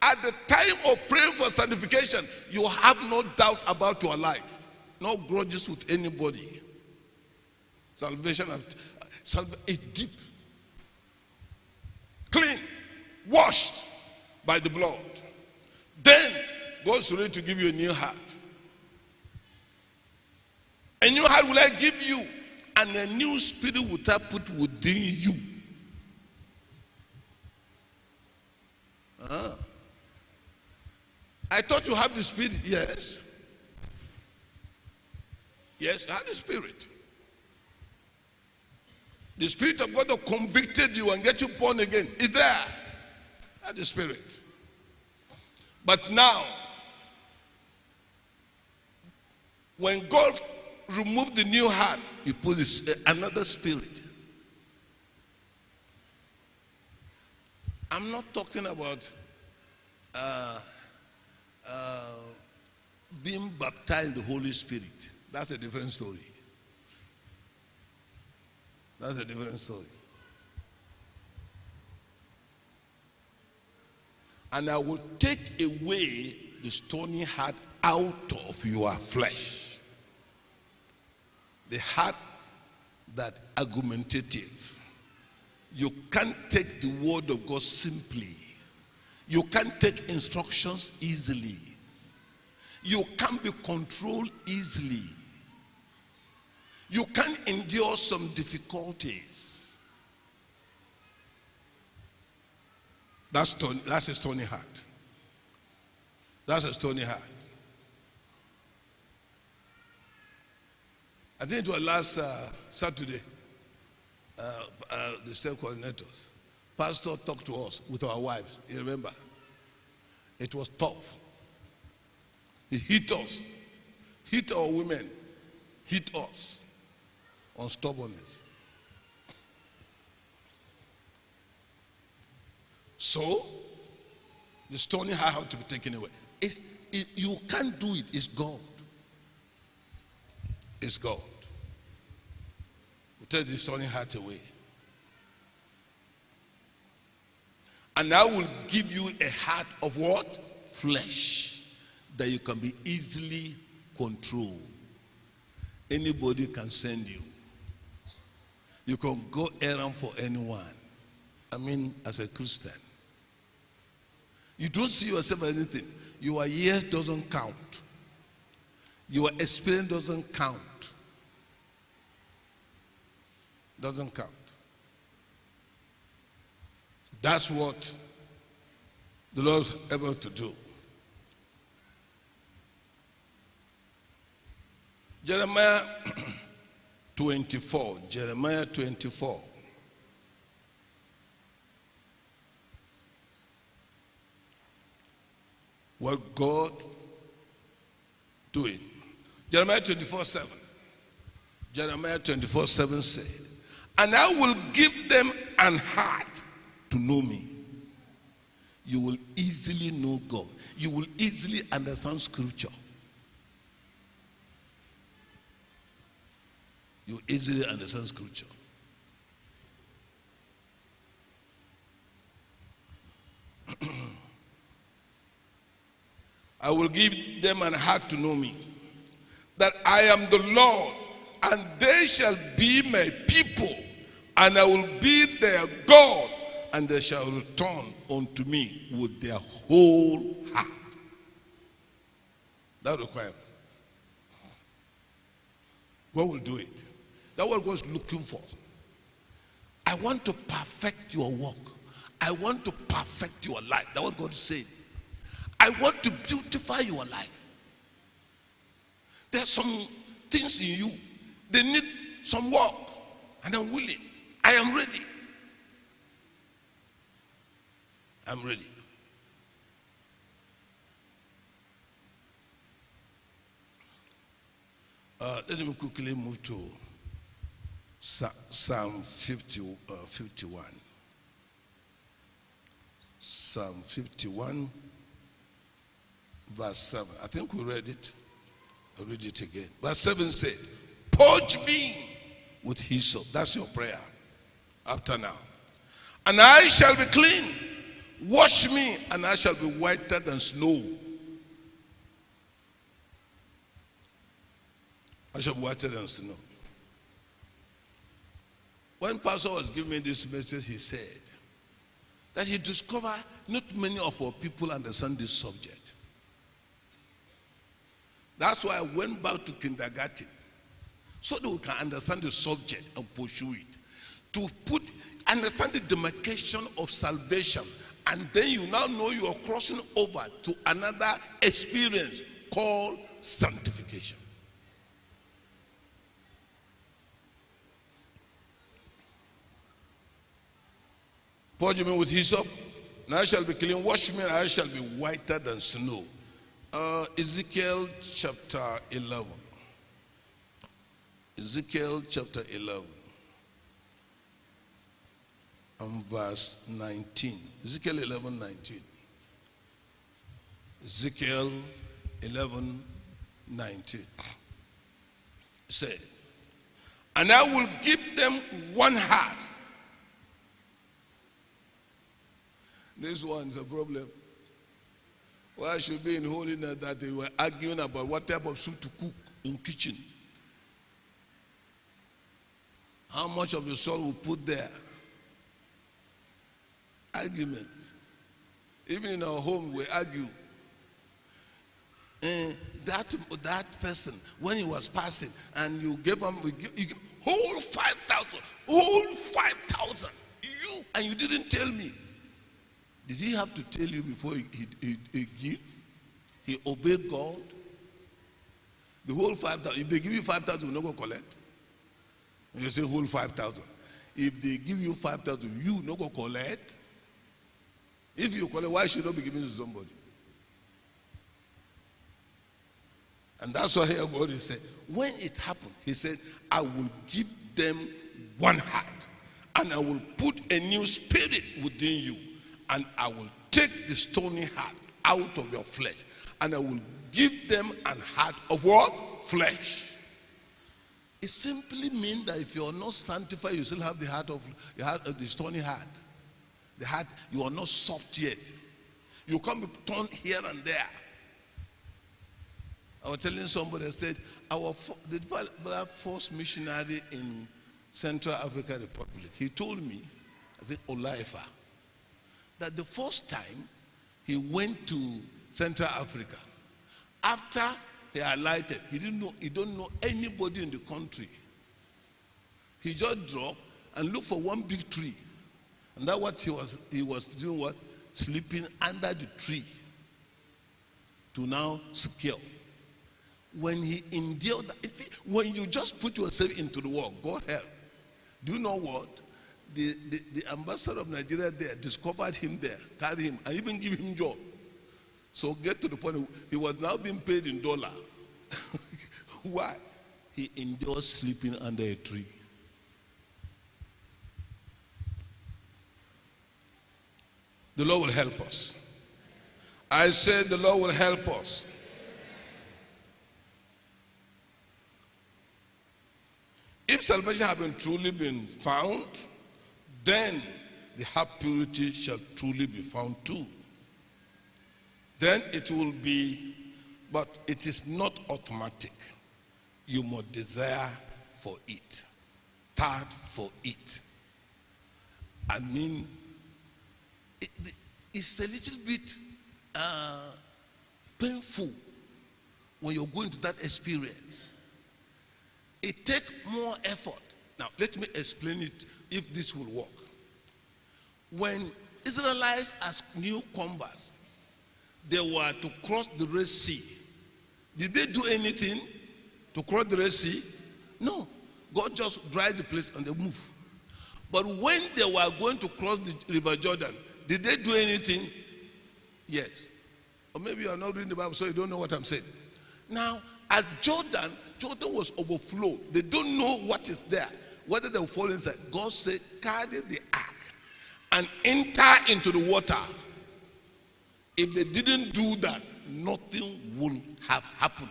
At the time of praying for sanctification, you have no doubt about your life, no grudges with anybody. Salvation is deep, clean, washed by the blood. Then God's ready to give you a new heart. A new heart will I give you, and a new spirit will I put within you. Ah. I thought you have the spirit. Yes. Yes, have the spirit. The spirit of God that convicted you and get you born again is there. That's the spirit. But now, when God removed the new heart, he put this, uh, another spirit. I'm not talking about uh, uh, being baptized in the Holy Spirit. That's a different story. That's a different story. And I will take away the stony heart out of your flesh. The heart that argumentative. You can't take the word of God simply. You can't take instructions easily. You can't be controlled easily. You can endure some difficulties. That's, that's a stony heart. That's a stony heart. I think it was last uh, Saturday, uh, uh, the state coordinators, pastor talked to us with our wives. You remember? It was tough. He hit us, hit our women, hit us on stubbornness. So, the stony heart have to be taken away. It, you can't do it, it's God. It's God. We take the stony heart away. And I will give you a heart of what? Flesh. That you can be easily controlled. Anybody can send you. You can go errand for anyone. I mean, as a Christian. You don't see yourself as anything. Your years doesn't count. Your experience doesn't count. Doesn't count. That's what the Lord's able to do. Jeremiah 24. Jeremiah 24. What God doing. Jeremiah 24 7. Jeremiah 24 7 said, And I will give them an heart to know me. You will easily know God. You will easily understand scripture. You easily understand scripture. I will give them an heart to know me, that I am the Lord, and they shall be my people, and I will be their God, and they shall return unto me with their whole heart. That requirement. God will do it. That's what God is looking for. I want to perfect your work. I want to perfect your life. That's what God is saying. I want to beautify your life. There are some things in you, they need some work, and I'm willing. I am ready. I'm ready. Uh, let me quickly move to Psalm 50, uh, 51. Psalm 51, verse 7. I think we read it. I'll read it again. Verse 7 said, Purge me with hyssop. That's your prayer after now. And I shall be clean. Wash me, and I shall be whiter than snow. I shall be whiter than snow. When Pastor was giving me this message, he said that he discovered not many of our people understand this subject. That's why I went back to kindergarten so that we can understand the subject and pursue it. To put understand the demarcation of salvation, and then you now know you are crossing over to another experience called sanctification. Purge me with hyssop, and I shall be clean. Wash me, and I shall be whiter than snow. Uh, Ezekiel chapter 11. Ezekiel chapter 11 and verse 19. Ezekiel 11 19. Ezekiel 11 19. Say, and I will give them one heart. This one's a problem. Why should be in holiness that they were arguing about what type of soup to cook in kitchen? How much of the salt we put there? Argument. Even in our home, we argue. And that that person, when he was passing, and you gave him, you whole five thousand, whole five thousand, you, and you didn't tell me. Did he have to tell you before he, he, he, give? He obeyed God. The whole 5,000. If they give you 5,000, you not go collect. And you say whole 5,000. If they give you 5,000, you not go collect. If you collect, why should not be given to somebody? And that's what here God saying, when it happened, he said, I will give them one heart, and I will put a new spirit within you and I will take the stony heart out of your flesh, and I will give them an heart of what? Flesh. It simply means that if you are not sanctified, you still have the heart of the heart of the stony heart. The heart, you are not soft yet. You can't be torn here and there. I was telling somebody, I said, our the first missionary in Central African Republic, he told me, I said, Olaifa that the first time he went to Central Africa, after he alighted, he didn't know, he don't know anybody in the country. He just dropped and looked for one big tree. And that what he was he was doing what? Sleeping under the tree to now secure. When he endured that, when you just put yourself into the work, God help. Do you know what? The, the, the ambassador of Nigeria there discovered him there, carried him, and even give him job. So get to the point he was now being paid in dollar. Why? He endured sleeping under a tree. The Lord will help us. I said the Lord will help us. If salvation had been truly been found, then the heart purity shall truly be found too. Then it will be, but it is not automatic. You must desire for it, thirst for it. I mean, it, it's a little bit uh, painful when you're going to that experience. It takes more effort. Now, let me explain it if this will work. When Israelites as new converts, they were to cross the Red Sea. Did they do anything to cross the Red Sea? No. God just dried the place and they move. But when they were going to cross the River Jordan, did they do anything? Yes. Or maybe you are not reading the Bible, so you don't know what I'm saying. Now, at Jordan, Jordan was overflow. They don't know what is there whether they will fall inside. God said, carry the ark and enter into the water. If they didn't do that, nothing would have happened.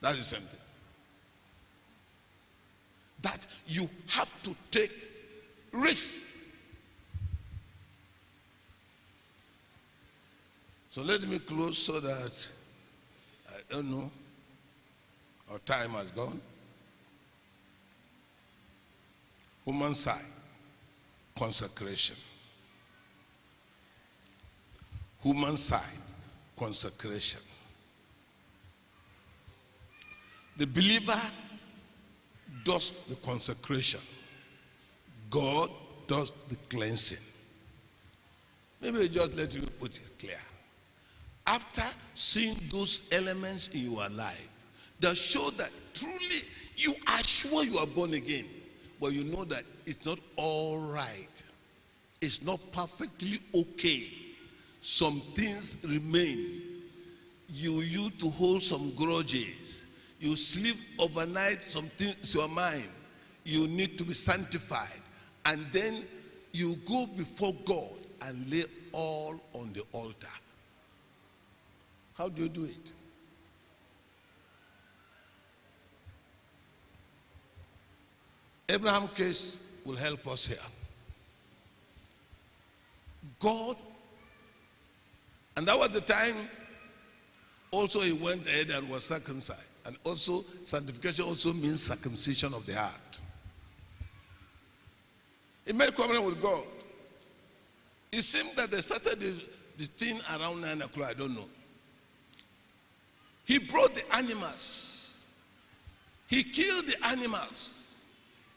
That is something. That you have to take risks. So let me close so that I don't know. Our time has gone. Human side, consecration. Human side, consecration. The believer does the consecration. God does the cleansing. Maybe I just let you put it clear. After seeing those elements in your life that show that truly you are sure you are born again, but you know that it's not all right. It's not perfectly okay. Some things remain. You used to hold some grudges. You sleep overnight, some things your mind. You need to be sanctified. And then you go before God and lay all on the altar. How do you do it? Abraham case will help us here. God And that was the time also he went ahead and was circumcised. And also, sanctification also means circumcision of the heart. He made covenant with God. It seemed that they started this, this thing around 9 o'clock, I don't know. He brought the animals. He killed the animals.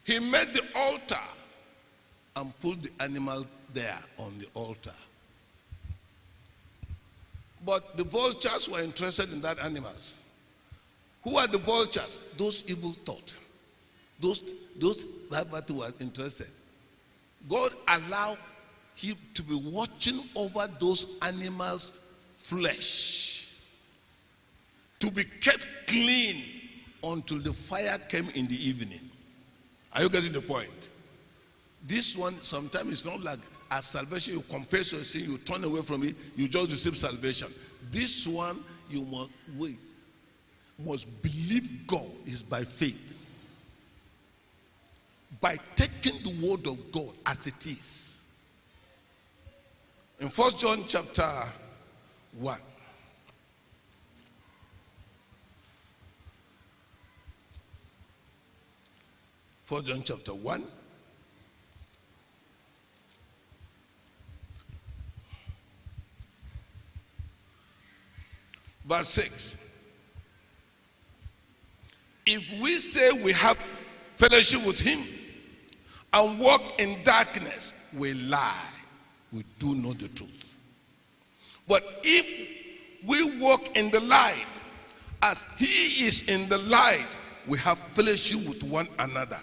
He made the altar and put the animal there on the altar. But the vultures were interested in that animals. Who are the vultures? Those evil thought. Those, those that were interested. God allowed him to be watching over those animals' flesh to be kept clean until the fire came in the evening. Are you getting the point? This one sometimes it's not like as salvation you confess your sin, you turn away from it, you just receive salvation. This one you must wait, must believe God is by faith. By taking the word of God as it is. In First John chapter 1. First John chapter 1. Verse 6. If we say we have fellowship with him and walk in darkness, we lie. We do know the truth. But if we walk in the light, as he is in the light, we have fellowship with one another.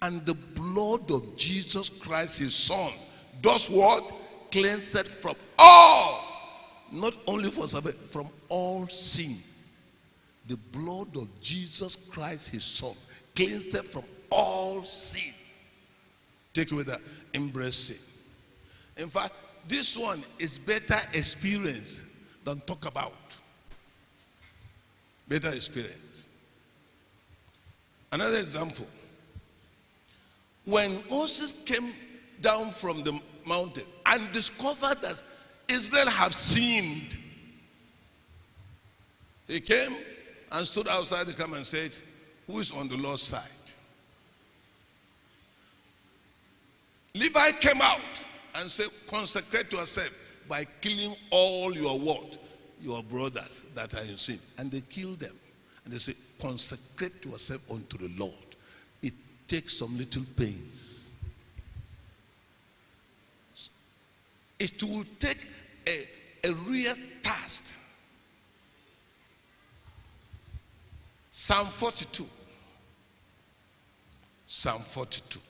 And the blood of Jesus Christ, his son, does what? Cleansed from all not only for salvation, from all sin. The blood of Jesus Christ, his son, cleansed from all sin. Take away that, embrace it. In fact, this one is better experience than talk about. Better experience. Another example. When Moses came down from the mountain and discovered that Israel have sinned. He came and stood outside the camp and said, Who is on the Lord's side? Levi came out and said, Consecrate yourself by killing all your what? Your brothers that are in sin. And they killed them. And they said, Consecrate yourself unto the Lord. It takes some little pains. It will take a, a real task. Psalm 42. Psalm 42.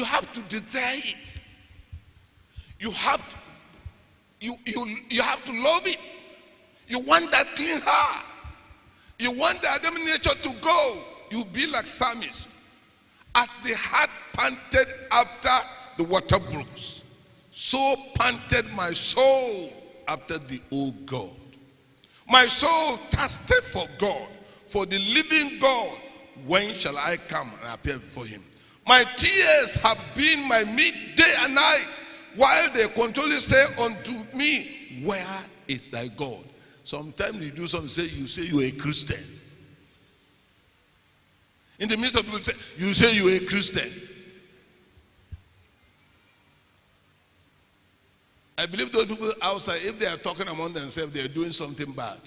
You have to desire it. You have to, you, you, you have to love it. You want that clean heart. You want the Adam nature to go. You be like psalmist. At the heart panted after the water brooks. So panted my soul after the old God. My soul thirsted for God, for the living God. When shall I come and appear before him? My tears have been my meat day and night, while they continually say unto me, Where is thy God? Sometimes you do something, say you say you're a Christian. In the midst of people say, you say you're a Christian. I believe those people outside, if they are talking among themselves, they are doing something bad.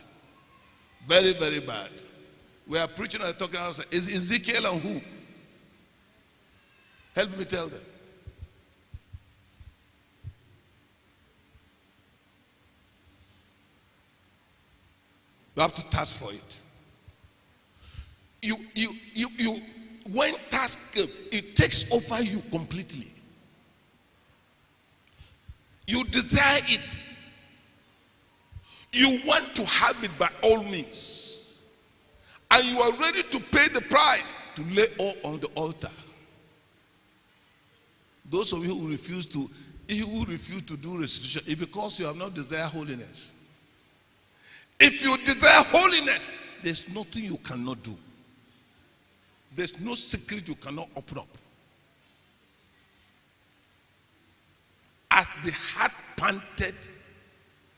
Very, very bad. We are preaching and talking outside. Is Ezekiel and who? Help me tell them. You have to task for it. You, you, you, you, when task, it takes over you completely. You desire it. You want to have it by all means. And you are ready to pay the price to lay all on the altar. Those of you who refuse to, who refuse to do restitution, it's because you have not desired holiness. If you desire holiness, there's nothing you cannot do. There's no secret you cannot open up. As the heart panted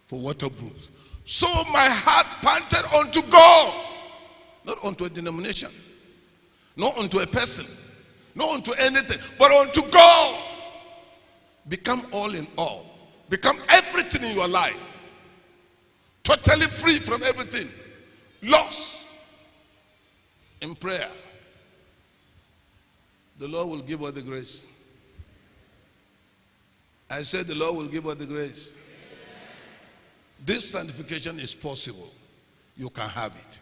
for water brooks, so my heart panted unto God, not unto a denomination, not unto a person, not unto anything, but unto God. Become all in all. Become everything in your life. Totally free from everything. Lost in prayer. The Lord will give us the grace. I said the Lord will give us the grace. This sanctification is possible. You can have it.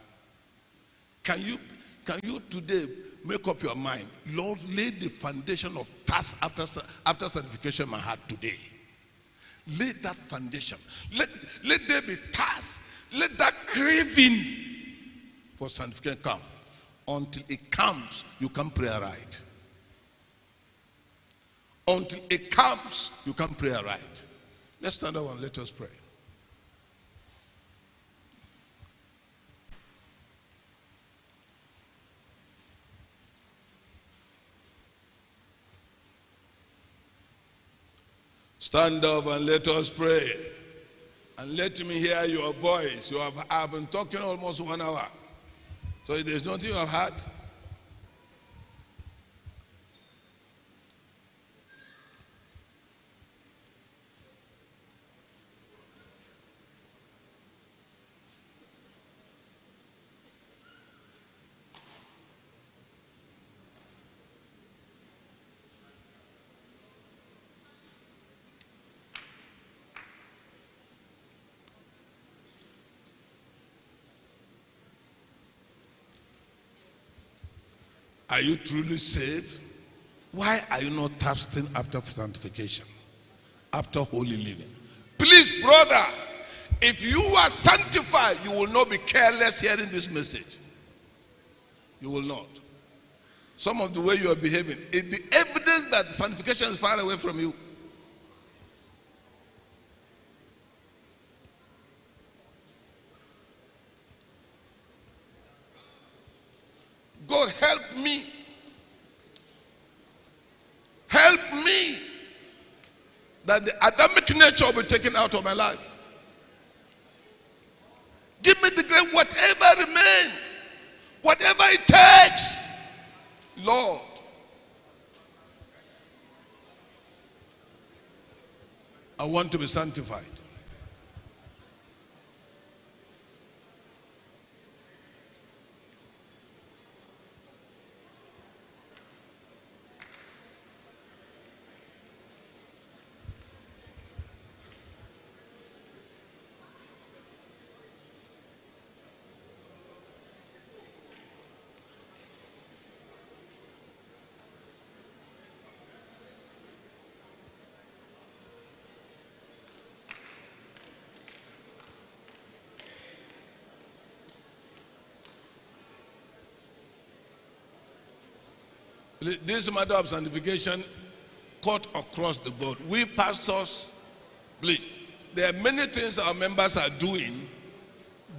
Can you, can you today make up your mind? Lord, lay the foundation of task after, after sanctification my heart today. Lay that foundation. Let, let there be task. Let that craving for sanctification come. Until it comes, you can pray right. Until it comes, you can pray right. Let's stand up and let us pray. Stand up and let us pray. And let me hear your voice. You have I've been talking almost one hour. So there's nothing you have heard. Are you truly saved? Why are you not thirsting after sanctification? After holy living? Please, brother, if you are sanctified, you will not be careless hearing this message. You will not. Some of the way you are behaving is the evidence that sanctification is far away from you. God help me. Help me that the Adamic nature will be taken out of my life. Give me the grace, whatever remains, whatever it takes, Lord. I want to be sanctified. This matter of sanctification cut across the board. We pastors, please, there are many things our members are doing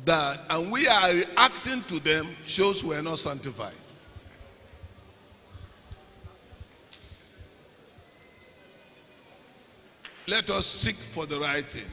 that, and we are reacting to them, shows we are not sanctified. Let us seek for the right thing.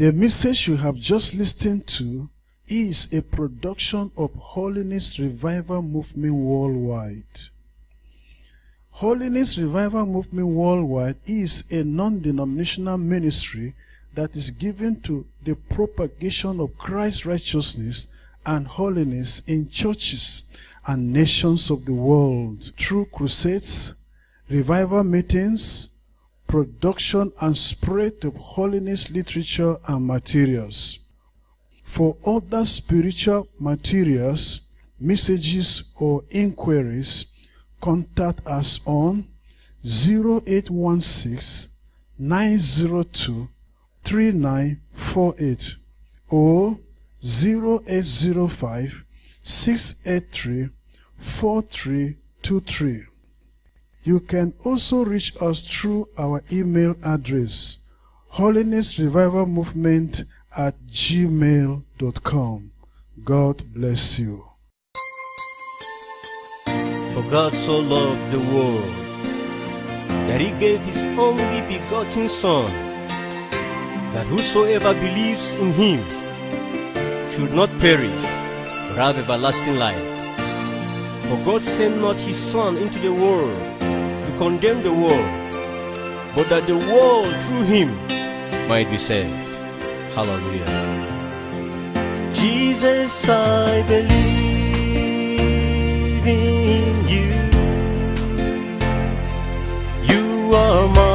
The message you have just listened to is a production of Holiness Revival Movement Worldwide. Holiness Revival Movement Worldwide is a non-denominational ministry that is given to the propagation of Christ's righteousness and holiness in churches and nations of the world through crusades, revival meetings, production and spread of holiness literature and materials. For other spiritual materials, messages, or inquiries, contact us on 0816 902 3948 or 0805 683 4323. You can also reach us through our email address, holinessrevivalmovement at gmail.com. God bless you. For God so loved the world that he gave his only begotten Son, that whosoever believes in him should not perish, but have everlasting life. For God sent not his Son into the world condemn the world, but that the world through him might be saved. Hallelujah. Jesus, I believe in you. You are my.